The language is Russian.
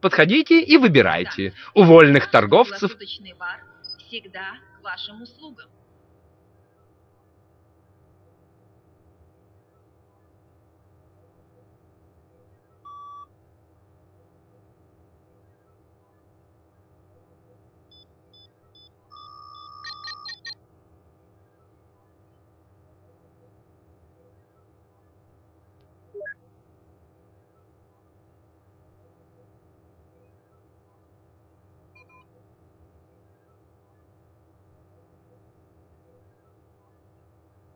Подходите и выбирайте. Да. У вольных торговцев бар всегда к вашим услугам.